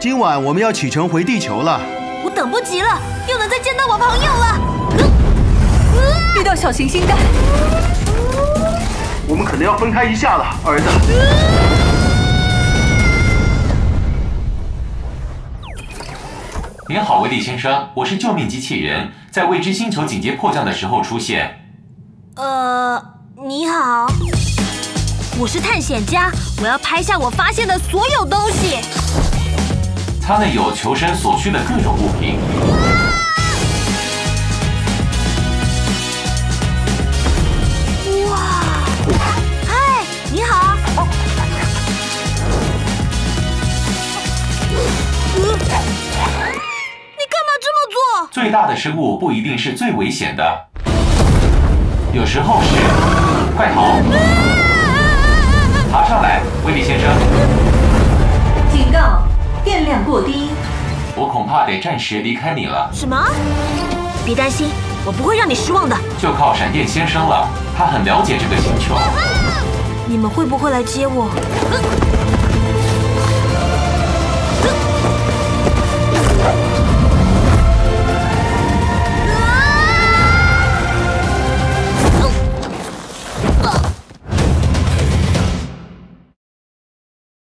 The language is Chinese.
今晚我们要启程回地球了。我等不及了，又能再见到我朋友了。遇到小行星带，我们可能要分开一下了，儿子。您好，威利先生，我是救命机器人，在未知星球紧急迫降的时候出现。呃，你好，我是探险家，我要拍下我发现的所有东西。舱内有求生所需的各种物品。哇！嗨，你好。嗯，你干嘛这么做？最大的失误不一定是最危险的，有时候是。电量过低。我恐怕得暂时离开你了。什么？别担心，我不会让你失望的。就靠闪电先生了，他很了解这个星球。你们会不会来接我？